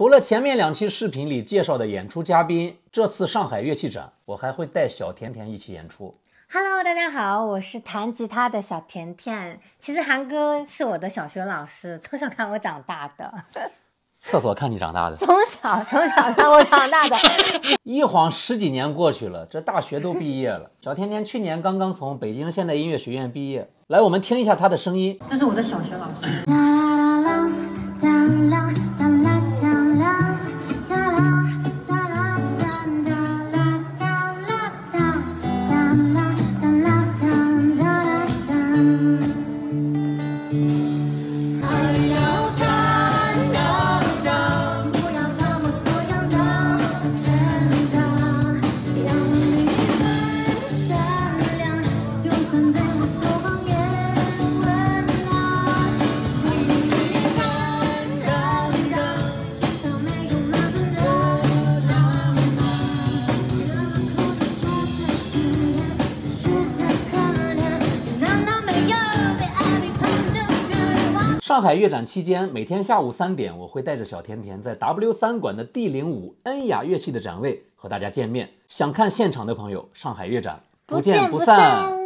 除了前面两期视频里介绍的演出嘉宾，这次上海乐器展，我还会带小甜甜一起演出。Hello，大家好，我是弹吉他的小甜甜。其实韩哥是我的小学老师，从小看我长大的，厕所看你长大的，从小从小看我长大的。一晃十几年过去了，这大学都毕业了。小甜甜去年刚刚从北京现代音乐学院毕业，来，我们听一下她的声音。这是我的小学老师。上海乐展期间，每天下午三点，我会带着小甜甜在 W 三馆的 D 零五恩雅乐器的展位和大家见面。想看现场的朋友，上海乐展不见不散。